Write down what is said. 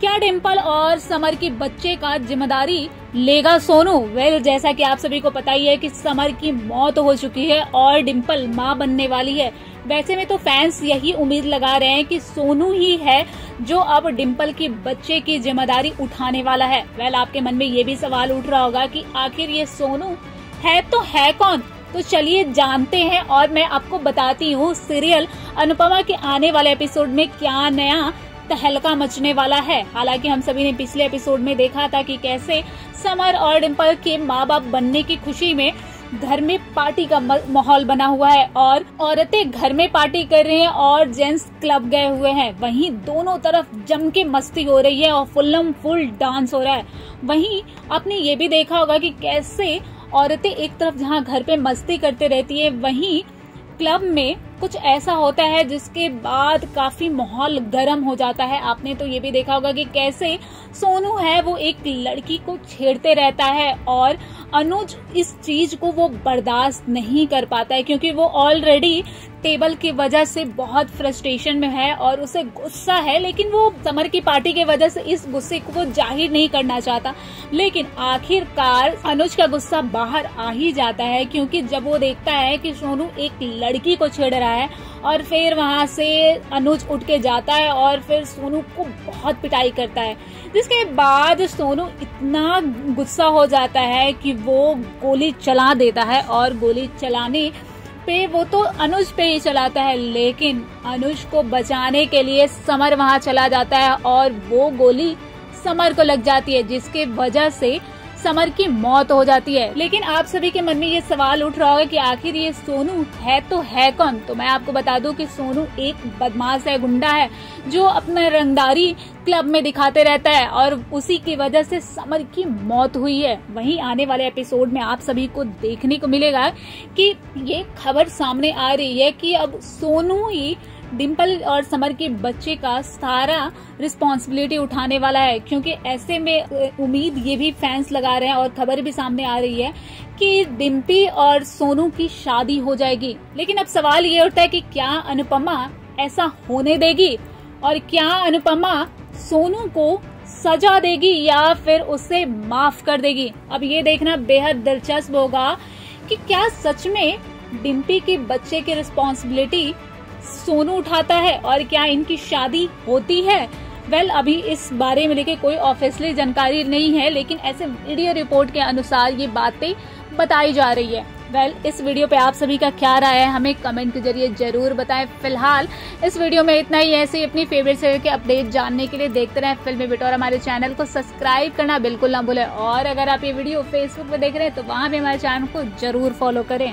क्या डिम्पल और समर की बच्चे का ज़िम्मेदारी लेगा सोनू? वेल, जैसा कि आप सभी को पता ही है कि समर की मौत हो चुकी है और डिम्पल माँ बनने वाली है। वैसे में तो फैंस यही उम्मीद लगा रहे हैं कि सोनू ही है जो अब डिम्पल की बच्चे की ज़िम्मेदारी उठाने वाला है। वेल, आपके मन में ये भी सवाल उठ रहा होगा कि आखिर ये सोनू है तो है कौन? तो चलिए जानते हैं और मैं आपको बताती हूँ सीरियल अनुपमा के आने वाले एपिसोड में क्या नया तहलका मचने वाला है। हालाँकि हम सभी ने पिछले एपिसोड में देखा था कि कैसे समर और डिम्पल के माँ बाप बनने की खुशी में घर में पार्टी का माहौल बना हुआ है और औरतें घर में पार्टी कर रही हैं और जेंट्स क्लब गए हुए हैं। वहीं दोनों तरफ़ जम के मस्ती हो रही है और फुल्लम फुल डांस हो रहा है। वहीं आपने ये भी देखा होगा कि कैसे औरतें एक तरफ़ जहाँ घर पे मस्ती करते रहती है, वहीं क्लब में कुछ ऐसा होता है जिसके बाद काफ़ी माहौल गर्म हो जाता है। आपने तो ये भी देखा होगा कि कैसे सोनू है, वो एक लड़की को छेड़ते रहता है और अनुज इस चीज़ को वो बर्दाश्त नहीं कर पाता है, क्योंकि वो ऑलरेडी टेबल की वजह से बहुत फ्रस्ट्रेशन में है और उसे गुस्सा है, लेकिन वो समर की पार्टी की वजह से इस गुस्से को वो ज़ाहिर नहीं करना चाहता। लेकिन आखिरकार अनुज का गुस्सा बाहर आ ही जाता है, क्योंकि जब वो देखता है कि सोनू एक लड़की को छेड़ रहा है और फिर वहाँ से अनुज उठ के जाता है और फिर सोनू को बहुत पिटाई करता है। जिसके बाद सोनू इतना गुस्सा हो जाता है कि वो गोली चला देता है और गोली चलाने पे वो तो अनुज पे ही चलाता है, लेकिन अनुज को बचाने के लिए समर वहाँ चला जाता है और वो गोली समर को लग जाती है, जिसके वजह से समर की मौत हो जाती है। लेकिन आप सभी के मन में ये सवाल उठ रहा होगा कि आखिर ये सोनू है तो है कौन? तो मैं आपको बता दूँ कि सोनू एक बदमाश है, गुंडा है, जो अपना रंगदारी क्लब में दिखाते रहता है और उसी की वजह से समर की मौत हुई है। वहीं आने वाले एपिसोड में आप सभी को देखने को मिलेगा कि ये खबर सामने आ रही है कि अब सोनू ही डिम्पल और समर के बच्चे का सारा रिस्पॉन्सिबिलिटी उठाने वाला है, क्योंकि ऐसे में उम्मीद ये भी फैंस लगा रहे हैं और खबर भी सामने आ रही है कि डिम्पी और सोनू की शादी हो जाएगी। लेकिन अब सवाल ये उठता है कि क्या अनुपमा ऐसा होने देगी? और क्या अनुपमा सोनू को सजा देगी या फिर उसे माफ़ कर देगी? अब ये देखना बेहद दिलचस्प होगा कि क्या सच में डिम्पी के बच्चे की रिस्पॉन्सिबिलिटी सोनू उठाता है और क्या इनकी शादी होती है? वेल well, अभी इस बारे में लेके कोई ऑफिसली जानकारी नहीं है लेकिन ऐसे मीडिया रिपोर्ट के अनुसार ये बातें बताई जा रही है। वेल well, इस वीडियो पे आप सभी का क्या राय है हमें कमेंट के ज़रिए ज़रूर बताएँ। फ़िलहाल इस वीडियो में इतना ही। ऐसे अपनी फेवरेट सीरियल के अपडेट जानने के लिए देखते रहें फिल्मी बिट और हमारे चैनल को सब्सक्राइब करना बिल्कुल ना भूलें। और अगर आप ये वीडियो फेसबुक पे देख रहे हैं तो वहाँ भी हमारे चैनल को ज़रूर फॉलो करें।